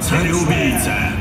Царь-убийца!